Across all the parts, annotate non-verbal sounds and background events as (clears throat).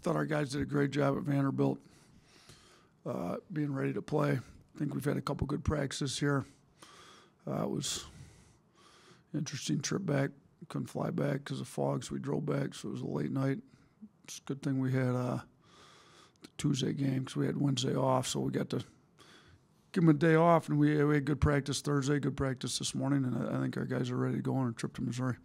thought our guys did a great job at Vanderbilt, uh, being ready to play. I think we've had a couple good practices here. Uh, it was interesting trip back. Couldn't fly back because of fog, so we drove back. So it was a late night. It's a good thing we had uh, the Tuesday game because we had Wednesday off, so we got to give them a day off, and we, we had good practice Thursday, good practice this morning, and I, I think our guys are ready to go on a trip to Missouri.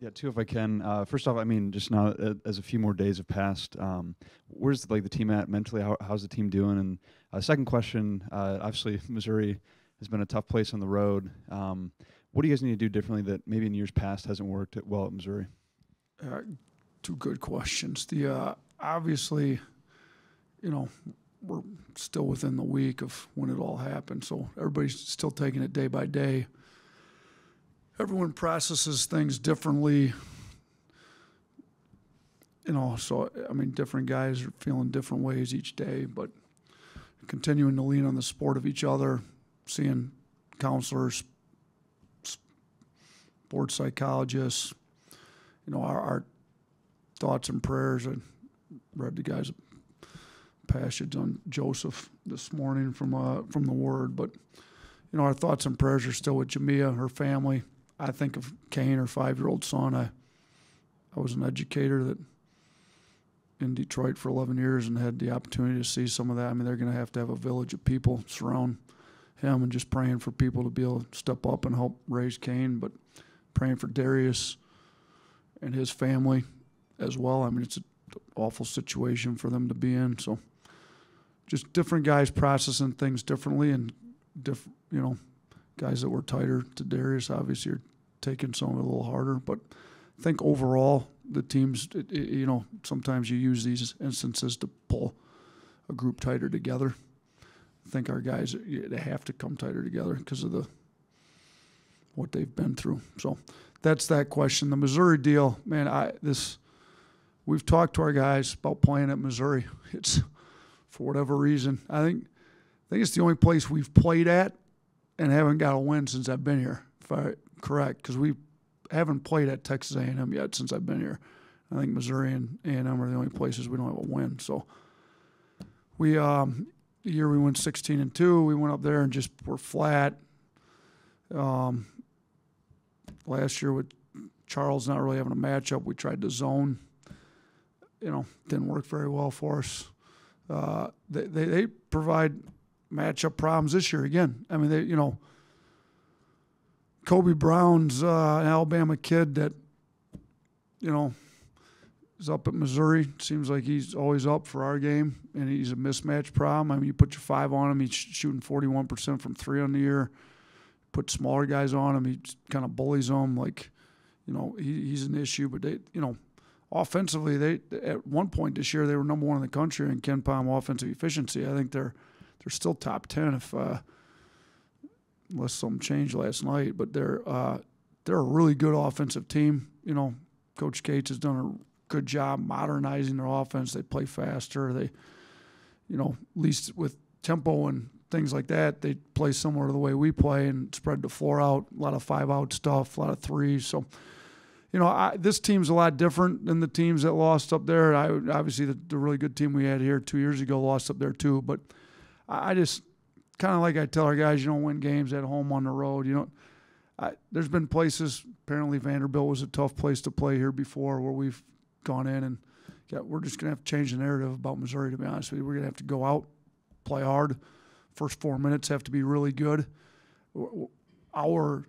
Yeah, two if I can. Uh, first off, I mean, just now uh, as a few more days have passed, um, where's like the team at mentally? How, how's the team doing? And uh, second question, uh, obviously (laughs) Missouri has been a tough place on the road. Um, what do you guys need to do differently that maybe in years past hasn't worked well at Missouri? Uh, two good questions. The obviously, you know, we're still within the week of when it all happened, so everybody's still taking it day by day everyone processes things differently. You know, so I mean, different guys are feeling different ways each day, but continuing to lean on the support of each other, seeing counselors, board psychologists, you know, our, our thoughts and prayers. I read the guys' passage on Joseph this morning from uh, from the Word, but you know, our thoughts and prayers are still with Jamia, her family. I think of Kane, her five-year-old son. I I was an educator that in Detroit for 11 years and had the opportunity to see some of that. I mean, they're going to have to have a village of people surround him and just praying for people to be able to step up and help raise Kane, but praying for Darius and his family as well. I mean, it's an awful situation for them to be in. So, just different guys processing things differently and diff, you know, guys that were tighter to Darius obviously are taking some of it a little harder. But I think overall, the teams, it, it, you know, sometimes you use these instances to pull a group tighter together. I think our guys they have to come tighter together because of the what they've been through. So that's that question. The Missouri deal, man. I this we've talked to our guys about playing at Missouri. It's for whatever reason. I think I think it's the only place we've played at and haven't got a win since I've been here. If I correct, because we haven't played at Texas A&M yet since I've been here. I think Missouri and A&M are the only places we don't have a win. So we um, the year we went 16 and two, we went up there and just were flat. Um, last year with Charles not really having a matchup, we tried to zone. You know, didn't work very well for us. Uh, they, they, they provide matchup problems this year again. I mean, they, you know, Kobe Brown's uh, an Alabama kid that, you know, is up at Missouri. Seems like he's always up for our game, and he's a mismatch problem. I mean, you put your five on him, he's shooting 41% from three on the year. Put smaller guys on him, he kind of bullies them. Like, you know, he, he's an issue. But they, you know, offensively, they at one point this year they were number one in the country in KenPom offensive efficiency. I think they're they're still top ten if uh, unless something changed last night. But they're uh, they're a really good offensive team. You know, Coach Gates has done a good job modernizing their offense. They play faster. They, you know, at least with tempo and things like that, they play similar to the way we play and spread the floor out. A lot of five out stuff, a lot of threes. So you know, I, this team's a lot different than the teams that lost up there. I obviously the, the, really good team we had here two years ago lost up there too. But I just kind of like I tell our guys, you don't win games at home on the road. You know, I, there's been places. Apparently, Vanderbilt was a tough place to play here before, where we've gone in and yeah, we're just gonna have to change the narrative about Missouri. To be honest with you, we're gonna have to go out, play hard. First four minutes have to be really good. Our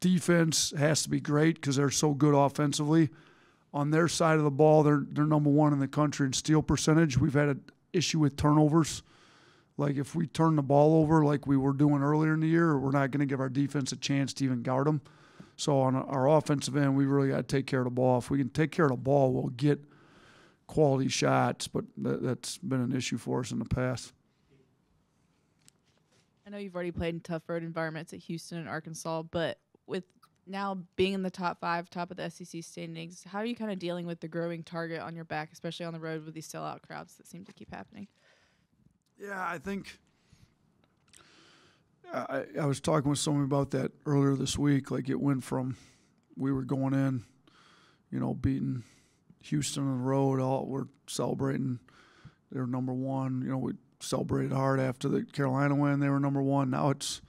defense has to be great because they're so good offensively. On their side of the ball, they're they're number one in the country in steal percentage. We've had an issue with turnovers. Like if we turn the ball over like we were doing earlier in the year, we're not going to give our defense a chance to even guard them. So on our offensive end, we really got to take care of the ball. If we can take care of the ball, we'll get quality shots. But that, that's been an issue for us in the past. I know you've already played in tough road environments at Houston and Arkansas, but with now being in the top five, top of the SEC standings, how are you kind of dealing with the growing target on your back, especially on the road with these sellout crowds that seem to keep happening? Yeah, I think I, I was talking with someone about that earlier this week. Like it went from we were going in, you know, beating Houston on the road. All we're celebrating. They're number one. You know, we celebrated hard after the Carolina win. They were number one. Now it's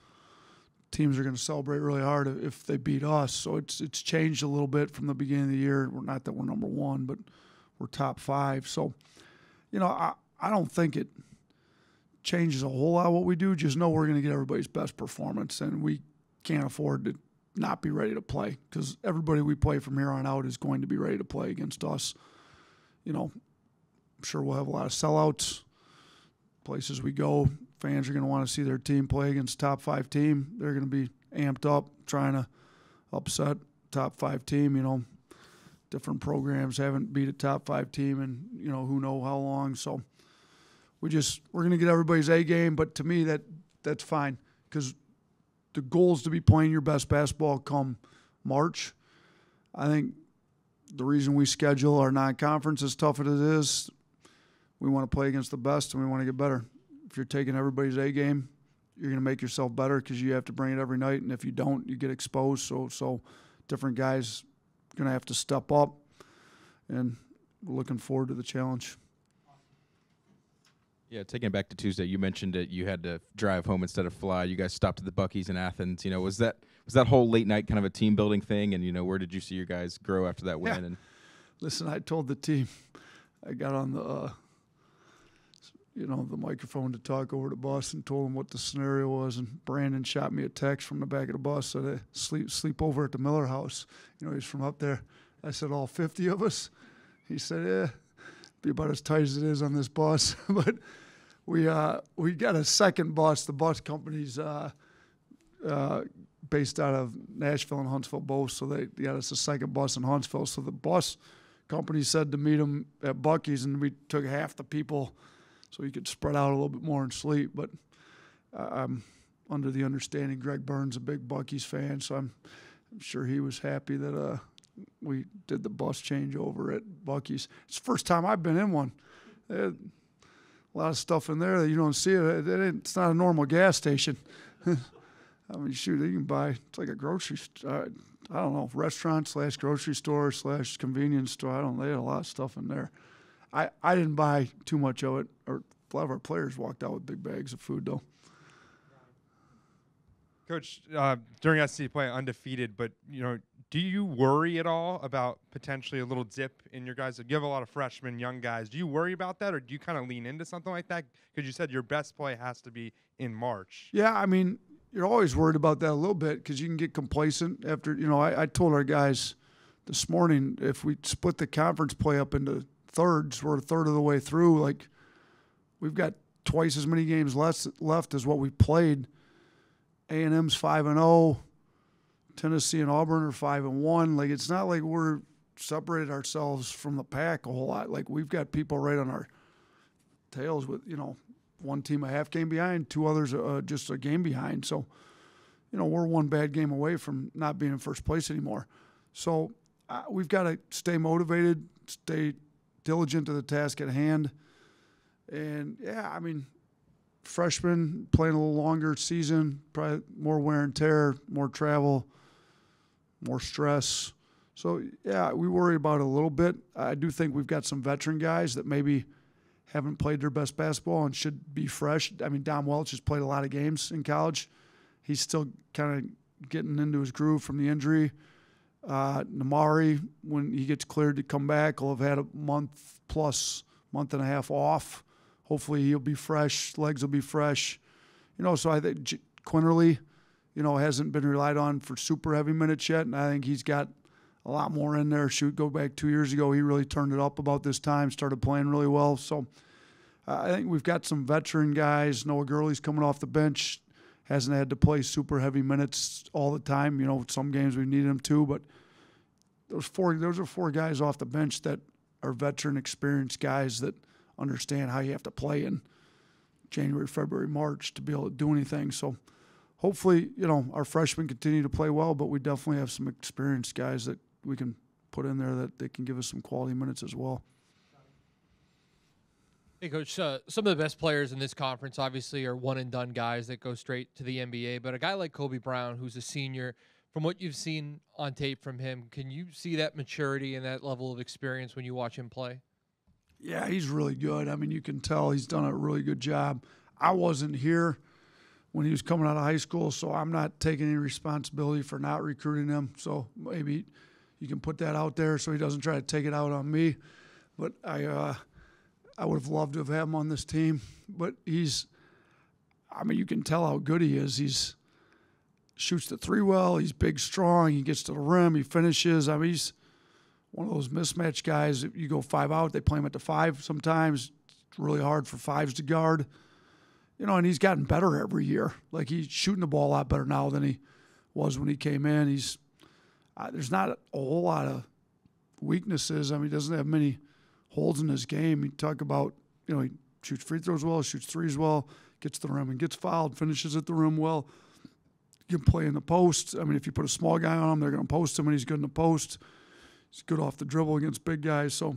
teams are going to celebrate really hard if they beat us. So it's it's changed a little bit from the beginning of the year. We're not that we're number one, but we're top five. So, you know, I I don't think it changes a whole lot what we do. Just know we're going to get everybody's best performance, and we can't afford to not be ready to play because everybody we play from here on out is going to be ready to play against us. You know, I'm sure we'll have a lot of sellouts. Places we go, fans are going to want to see their team play against top five team. They're going to be amped up trying to upset top five team. You know, different programs haven't beat a top five team, and you know who know how long. So we just we're going to get everybody's A game. But to me, that that's fine because the goal is to be playing your best basketball come March. I think the reason we schedule our non-conference as tough as it is, we want to play against the best and we want to get better. If you're taking everybody's A game, you're going to make yourself better because you have to bring it every night, and if you don't, you get exposed. So, so different guys going to have to step up, and we're looking forward to the challenge. Yeah, taking it back to Tuesday, you mentioned that you had to drive home instead of fly. You guys stopped at the Buc-ee's in Athens. You know, was that was that whole late night kind of a team building thing? And you know, where did you see your guys grow after that win? Yeah. And Listen, I told the team, I got on the, uh, you know, the microphone to talk over the bus and told them what the scenario was. And Brandon shot me a text from the back of the bus said, hey, "Sleep, sleep over at the Miller House." You know, he's from up there. I said, "All 50 of us." He said, "Yeah, be about as tight as it is on this bus." (laughs) but we uh, we got a second bus. The bus company's uh, uh, based out of Nashville and Huntsville both, so they got us a second bus in Huntsville. So the bus company said to meet them at Buc-ee's, and we took half the people so you could spread out a little bit more and sleep. But uh, I'm under the understanding Greg Byrne's a big Buc-ee's fan, so I'm, I'm sure he was happy that uh, we did the bus change over at Buc-ee's. It's the first time I've been in one. Had a lot of stuff in there that you don't see. It, it's not a normal gas station. (laughs) I mean, shoot, you can buy. It's like a grocery. store. I don't know, restaurant slash grocery store slash convenience store. I don't. They had a lot of stuff in there. I I didn't buy too much of it. Or a lot of our players walked out with big bags of food though. Coach, uh, during SEC play, undefeated, but you know, do you worry at all about potentially a little dip in your guys? You have a lot of freshmen, young guys. Do you worry about that, or do you kind of lean into something like that? Because you said your best play has to be in March. Yeah, I mean, you're always worried about that a little bit because you can get complacent after. You know, I, I told our guys this morning if we split the conference play up into thirds, we're a third of the way through. Like we've got twice as many games less left as what we played. A and M's five and zero. Tennessee and Auburn are five and one. Like it's not like we're separated ourselves from the pack a whole lot. Like we've got people right on our tails with you know one team a half game behind, two others uh, just a game behind. So, you know, we're one bad game away from not being in first place anymore. So uh, we've got to stay motivated, stay diligent to the task at hand, and yeah, I mean, freshmen playing a little longer season, probably more wear and tear, more travel, more stress. So yeah, we worry about it a little bit. I do think we've got some veteran guys that maybe haven't played their best basketball and should be fresh. I mean, Dom Welch has played a lot of games in college. He's still kind of getting into his groove from the injury. Uh, Nimari, when he gets cleared to come back, will have had a month plus, month and a half off. Hopefully, he'll be fresh. Legs will be fresh. You know, so I think Quinerly, you know, hasn't been relied on for super heavy minutes yet, and I think he's got a lot more in there. Shoot, go back two years ago, he really turned it up about this time, started playing really well. So I think we've got some veteran guys. Noah Gurley's coming off the bench, hasn't had to play super heavy minutes all the time. You know, some games we need him to, but those four, those are four guys off the bench that are veteran, experienced guys that understand how you have to play in January, February, March to be able to do anything. So hopefully, you know, our freshmen continue to play well, but we definitely have some experienced guys that we can put in there that they can give us some quality minutes as well. Hey, Coach. Uh, some of the best players in this conference, obviously, are one and done guys that go straight to the NBA. But a guy like Kobe Brown, who's a senior, From what you've seen on tape from him, can you see that maturity and that level of experience when you watch him play? Yeah, he's really good. I mean, you can tell he's done a really good job. I wasn't here when he was coming out of high school, so I'm not taking any responsibility for not recruiting him. So maybe you can put that out there so he doesn't try to take it out on me. But I, uh, I would have loved to have had him on this team. But he's, I mean, you can tell how good he is. He's shoots the three well. He's big, strong. He gets to the rim. He finishes. I mean, he's one of those mismatch guys. If you go five out, they play him at the five sometimes. It's really hard for fives to guard. You know, and he's gotten better every year. Like he's shooting the ball a lot better now than he was when he came in. He's uh, there's not a whole lot of weaknesses. I mean, he doesn't have many holes in his game. You talk about, you know, he shoots free throws well, shoots threes well, gets to the rim and gets fouled, finishes at the rim well. You can play in the post. I mean, if you put a small guy on him, they're going to post him, and he's good in the post. He's good off the dribble against big guys. So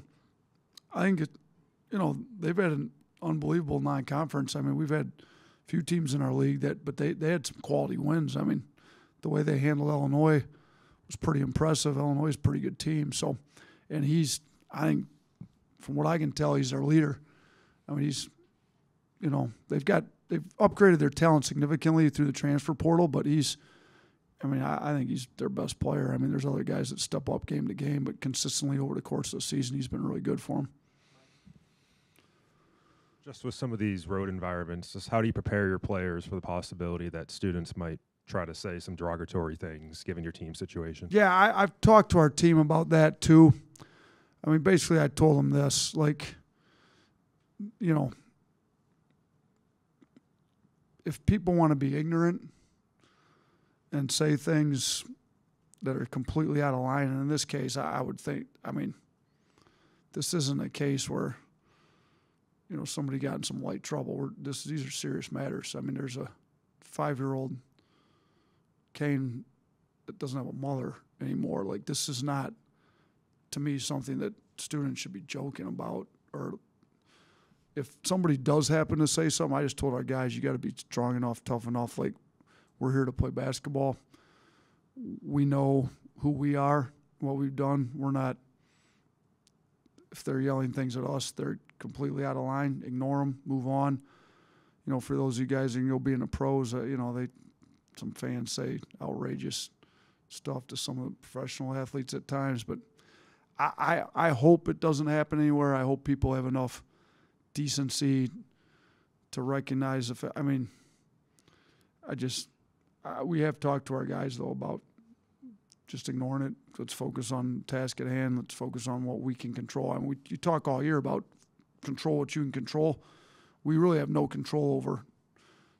I think it, you know, they've had an unbelievable non-conference. I mean, we've had a few teams in our league that, but they they had some quality wins. I mean, the way they handled Illinois was pretty impressive. Illinois is a pretty good team. So, and he's, I think, from what I can tell, he's their leader. I mean, he's, you know, they've got they've upgraded their talent significantly through the transfer portal, but he's, I mean, I, I think he's their best player. I mean, there's other guys that step up game to game, but consistently over the course of the season, he's been really good for them. Just with some of these road environments, just how do you prepare your players for the possibility that students might try to say some derogatory things given your team situation? Yeah, I, I've talked to our team about that too. I mean, basically, I told them this like, you know, if people want to be ignorant and say things that are completely out of line, and in this case, I, I would think, I mean, this isn't a case where, you know, somebody got in some light trouble. We're, this, these are serious matters. I mean, there's a five year old Kane that doesn't have a mother anymore. Like, this is not, to me, something that students should be joking about. Or if somebody does happen to say something, I just told our guys, you got to be strong enough, tough enough. Like, we're here to play basketball. We know who we are, what we've done. We're not, if they're yelling things at us, they're completely out of line. Ignore them, move on. You know, for those of you guys go be in the pros, uh, you know, they, some fans say outrageous stuff to some of the professional athletes at times, but I, I, I hope it doesn't happen anywhere. I hope people have enough decency to recognize if I mean, I just uh, we have talked to our guys though about just ignoring it. Let's focus on task at hand. Let's focus on what we can control. I mean, we, you talk all year about control what you can control. We really have no control over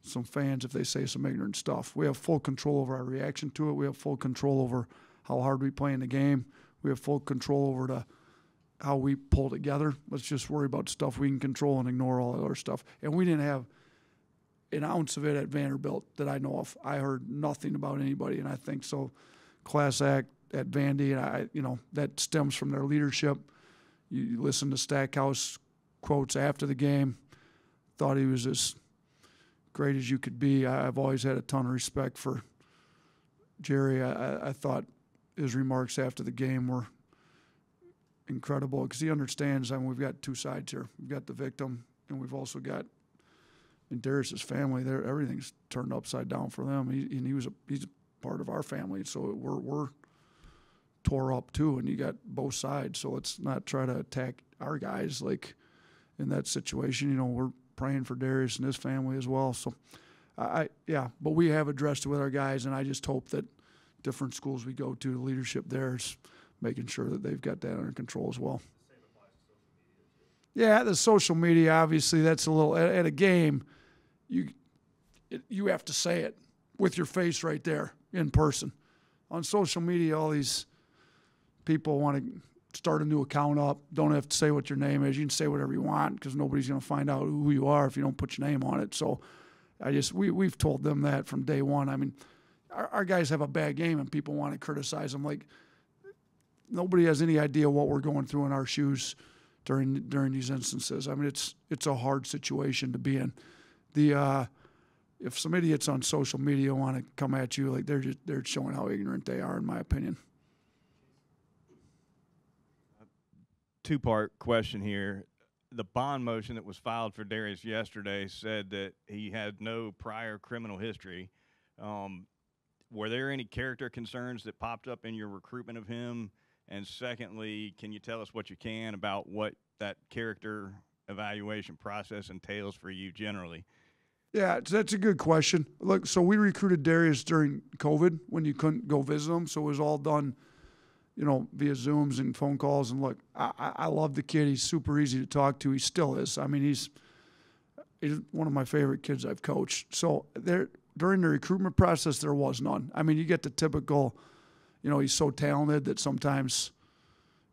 some fans if they say some ignorant stuff. We have full control over our reaction to it. We have full control over how hard we play in the game. We have full control over the how we pull together. Let's just worry about stuff we can control and ignore all the other stuff. And we didn't have an ounce of it at Vanderbilt that I know of. I heard nothing about anybody, and I think so. Class act at Vandy, and I, you know, that stems from their leadership. You listen to Stackhouse quotes after the game. Thought he was as great as you could be. I, I've always had a ton of respect for Jerry. I, I, thought his remarks after the game were incredible because he understands. I mean, we've got two sides here. We've got the victim, and we've also got and Darius's family. There, everything's turned upside down for them. He, and he was a he's a part of our family, so we're we're tore up too. And you got both sides, so let's not try to attack our guys like in that situation. You know, we're praying for Darius and his family as well. So, I, yeah, but we have addressed it with our guys, and I just hope that different schools we go to, the leadership there is making sure that they've got that under control as well. Yeah, the social media obviously that's a little at, at a game, you it, you have to say it with your face right there in person. On social media, all these people want to start a new account up. Don't have to say what your name is. You can say whatever you want because nobody's going to find out who you are if you don't put your name on it. So, I just we we've told them that from day one. I mean, our, our guys have a bad game and people want to criticize them like nobody has any idea what we're going through in our shoes during during these instances. I mean, it's it's a hard situation to be in. The uh, if some idiots on social media want to come at you, like they're just they're showing how ignorant they are, in my opinion. Two part question here. The bond motion that was filed for Darius yesterday said that he had no prior criminal history. Um, were there any character concerns that popped up in your recruitment of him? And secondly, can you tell us what you can about what that character evaluation process entails for you generally? Yeah, that's a good question. Look, so we recruited Darius during COVID when you couldn't go visit him, so it was all done, you know, via Zooms and phone calls. And look, I, I love the kid. He's super easy to talk to. He still is. I mean, he's he's one of my favorite kids I've coached. So there during the recruitment process, there was none. I mean, you get the typical, you know, he's so talented that sometimes,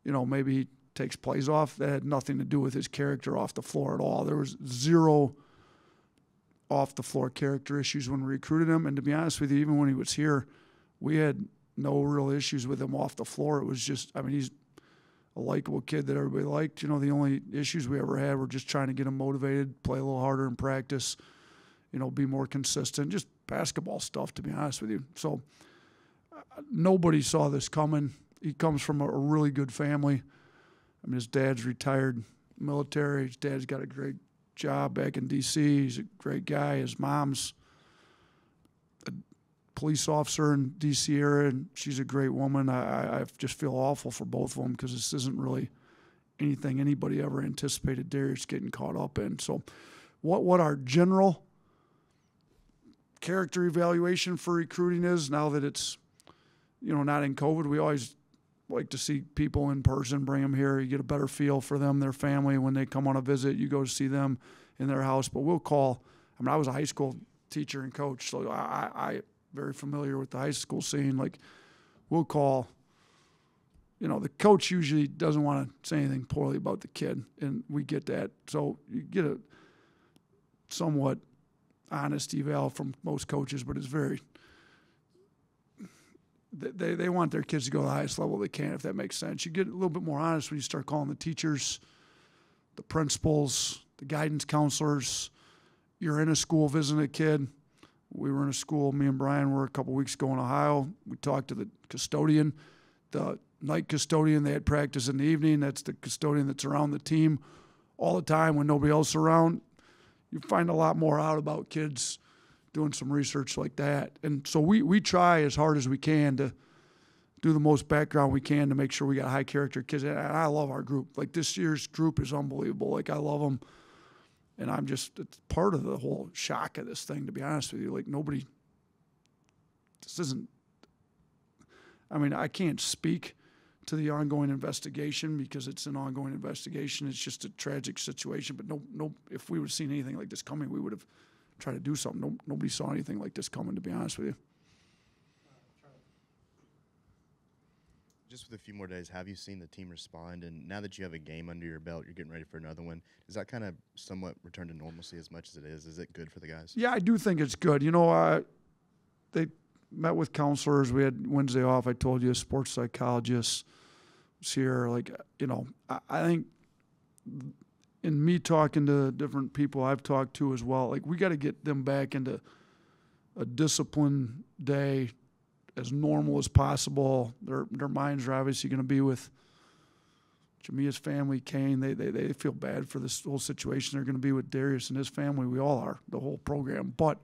you know, maybe he takes plays off. That had nothing to do with his character off the floor at all. There was zero off the floor character issues when we recruited him. And to be honest with you, even when he was here, we had no real issues with him off the floor. It was just, I mean, he's a likable kid that everybody liked. You know, the only issues we ever had were just trying to get him motivated, play a little harder in practice, you know, be more consistent, just basketball stuff, to be honest with you. So uh, nobody saw this coming. He comes from a, a really good family. I mean, his dad's retired military. His dad's got a great job back in D.C. He's a great guy. His mom's police officer in D.C. area, and she's a great woman. I, I- just feel awful for both of them because this isn't really anything anybody ever anticipated Darius getting caught up in. So, what what our general character evaluation for recruiting is now that it's you know not in COVID, we always like to see people in person, bring them here. You get a better feel for them, their family. When they come on a visit, you go to see them in their house. But we'll call. I mean, I was a high school teacher and coach, so I, I very familiar with the high school scene. Like, we'll call. You know, the coach usually doesn't want to say anything poorly about the kid, and we get that. So you get a somewhat honest eval from most coaches, but it's very they- they, want their kids to go to the highest level they can, if that makes sense. You get a little bit more honest when you start calling the teachers, the principals, the guidance counselors. You're in a school visiting a kid. We were in a school, me and Brian were a couple weeks ago in Ohio. We talked to the custodian, the night custodian. They had practice in the evening. That's the custodian that's around the team all the time when nobody else around. You find a lot more out about kids doing some research like that. And so we, we try as hard as we can to do the most background we can to make sure we got high character kids. And I love our group. Like this year's group is unbelievable. Like I love them. And I'm just it's part of the whole shock of this thing, to be honest with you. Like nobody, this isn't, I mean, I can't speak to the ongoing investigation because it's an ongoing investigation. It's just a tragic situation. But no, no, if we would have seen anything like this coming, we would have tried to do something. No, nobody saw anything like this coming, to be honest with you. Just with a few more days, have you seen the team respond? And now that you have a game under your belt, you're getting ready for another one. Does that kind of somewhat return to normalcy as much as it is? Is it good for the guys? Yeah, I do think it's good. You know, uh, they met with counselors. We had Wednesday off. I told you, a sports psychologist was here. Like, you know, I, I think in me talking to different people I've talked to as well, like we got to get them back into a disciplined day as normal as possible. Their their minds are obviously going to be with Jamia's family, Kane. They, they they feel bad for this whole situation. They're going to be with Darius and his family. We all are, the whole program. But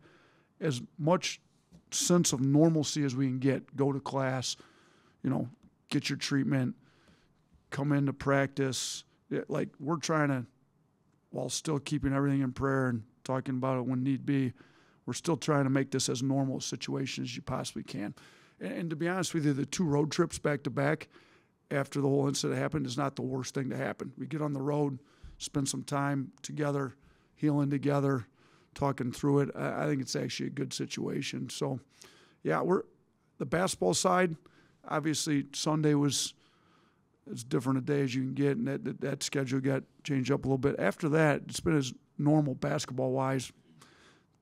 as much sense of normalcy as we can get, go to class, you know, get your treatment, come into practice. Yeah, like we're trying to, while still keeping everything in prayer and talking about it when need be, we're still trying to make this as normal a situation as you possibly can. And, and to be honest with you, the two road trips back to back after the whole incident happened is not the worst thing to happen. We get on the road, spend some time together, healing together, talking through it. I, I think it's actually a good situation. So, yeah, we're the basketball side. Obviously, Sunday was as different a day as you can get, and that, that, that schedule got changed up a little bit. After that, it's been as normal basketball wise.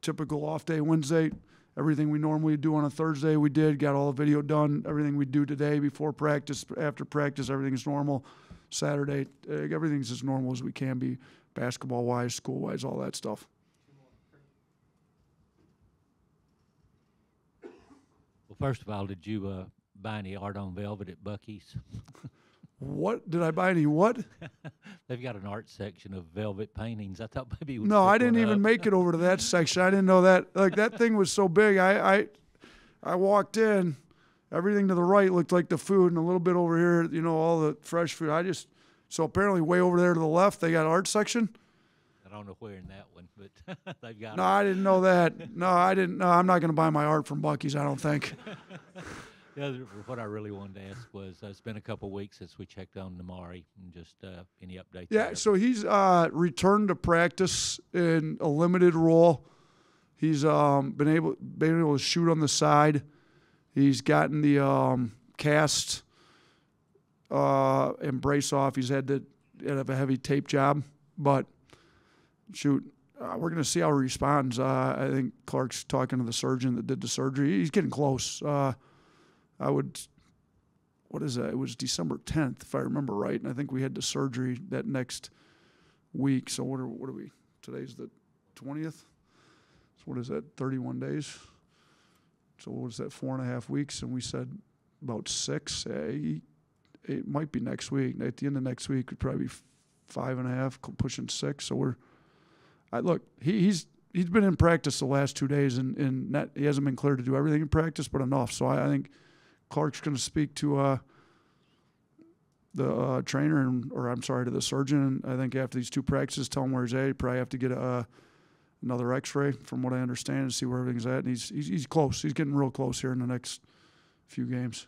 Typical off day Wednesday, everything we normally do on a Thursday, we did, got all the video done. Everything we do today before practice, after practice, everything's normal. Saturday, eh, everything's as normal as we can be, basketball wise, school wise, all that stuff. Well, first of all, did you uh, buy any art on velvet at Buc-ee's? (laughs) What did I buy? Any what? (laughs) They've got an art section of velvet paintings. I thought maybe you would No, I didn't even up. make it over to that section. I didn't know that. Like that thing was so big. I I, I walked in, everything to the right looked like the food, and a little bit over here, you know, all the fresh food. I just so apparently way over there to the left, they got art section. I don't know where in that one, but (laughs) they've got. No. I didn't know that. No, I didn't. No, I'm not going to buy my art from Buc-ee's. I don't think. (laughs) The other, what I really wanted to ask was, uh, it's been a couple weeks since we checked on Nimari, and just uh, any updates? Yeah, there? so he's uh, returned to practice in a limited role. He's um, been able been able to shoot on the side. He's gotten the um, cast uh, and brace off. He's had to have a heavy tape job, but shoot, uh, we're going to see how he responds. Uh, I think Clark's talking to the surgeon that did the surgery. He's getting close. Uh, I would what is that? It was December 10th, if I remember right, and I think we had the surgery that next week. So what are what are we? Today's the 20th. So what is that? 31 days. So what was that? Four and a half weeks, and we said about six. It might be next week. At the end of next week, would probably be five and a half, pushing six. So we're. I look. He, he's he's been in practice the last two days, and and not, he hasn't been cleared to do everything in practice, but enough. So I, I think Clark's going to speak to uh, the uh, trainer, and, or I'm sorry, to the surgeon. And I think after these two practices, tell him where he's at. He probably have to get a, uh, another X-ray, from what I understand, and see where everything's at. And he's, he's he's close. He's getting real close here in the next few games.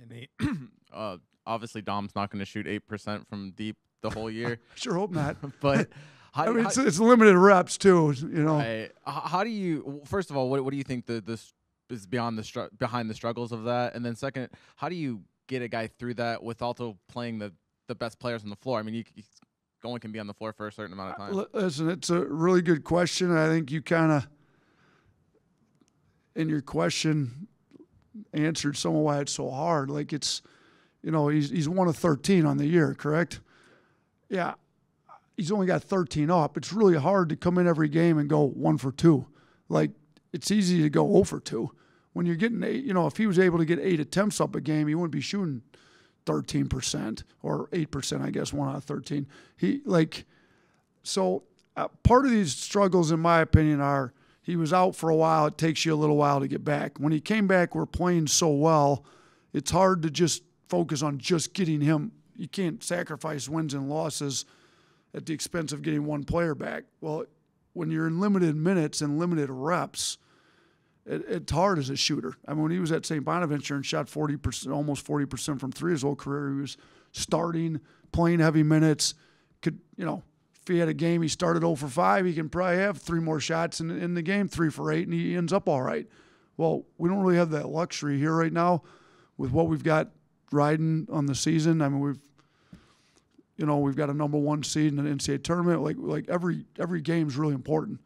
And he, (clears throat) uh, obviously, Dom's not going to shoot eight percent from deep the whole year, (laughs) I sure hope not. (laughs) but. (laughs) How, I mean, how- it's, it's limited reps too. You know, Right. How do you? First of all, what what do you think the this is beyond the str- behind the struggles of that? And then second, how do you get a guy through that with also playing the the best players on the floor? I mean, you, you only can be on the floor for a certain amount of uh, time. Listen, it's a really good question. I think you kind of, in your question, answered some of why it's so hard. Like it's, you know, he's he's one of thirteen on the year, correct? Yeah, he's only got thirteen up. It's really hard to come in every game and go one for two. Like it's easy to go over two. When you're getting eight, you know, if he was able to get eight attempts up a game, he wouldn't be shooting thirteen percent or eight percent, I guess, one out of thirteen. He like so uh, part of these struggles, in my opinion, are he was out for a while. It takes you a little while to get back. When he came back, we're playing so well. It's hard to just focus on just getting him. You can't sacrifice wins and losses at the expense of getting one player back. Well, when you're in limited minutes and limited reps, it's hard as a shooter. I mean, when he was at St. Bonaventure and shot 40%, almost 40% from three his whole career, he was starting, playing heavy minutes. Could, you know, if he had a game, he started 0 for 5, he can probably have three more shots in, in the game, three for eight, and he ends up all right. Well, we don't really have that luxury here right now with what we've got riding on the season. I mean, we've, you know, we've got a number one seed in an NCAA tournament. Like, like every every game's really important.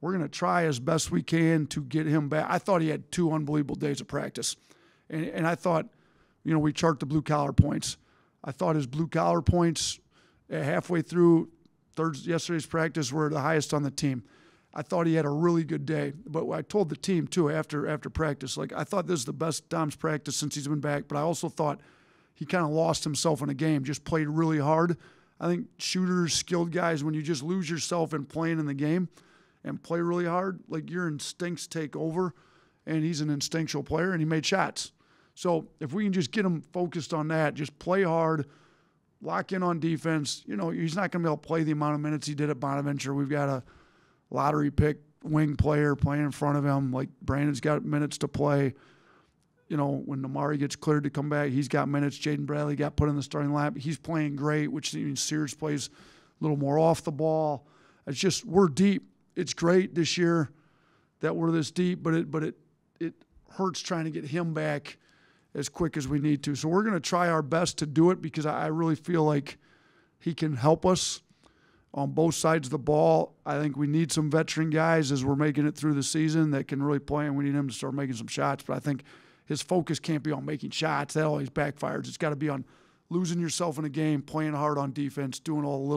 We're gonna try as best we can to get him back. I thought he had two unbelievable days of practice, and and I thought, you know, we chart the blue collar points. I thought his blue collar points uh, halfway through third yesterday's practice were the highest on the team. I thought he had a really good day, but I told the team too after after practice, like I thought this is the best Dom's practice since he's been back. But I also thought he kind of lost himself in a game, just played really hard. I think shooters, skilled guys, when you just lose yourself in playing in the game and play really hard, like your instincts take over. And he's an instinctual player, and he made shots. So if we can just get him focused on that, just play hard, lock in on defense. You know, he's not going to be able to play the amount of minutes he did at Bonaventure. We've got a lottery pick wing player playing in front of him. Like Brandon's got minutes to play. You know, when Nimari gets cleared to come back, he's got minutes. Jaden Bradley got put in the starting lineup. He's playing great, which means Sears plays a little more off the ball. It's just we're deep. It's great this year that we're this deep, but it but it it hurts trying to get him back as quick as we need to. So we're going to try our best to do it because I really feel like he can help us on both sides of the ball. I think we need some veteran guys as we're making it through the season that can really play, and we need him to start making some shots. But I think his focus can't be on making shots. That always backfires. It's got to be on losing yourself in a game, playing hard on defense, doing all the little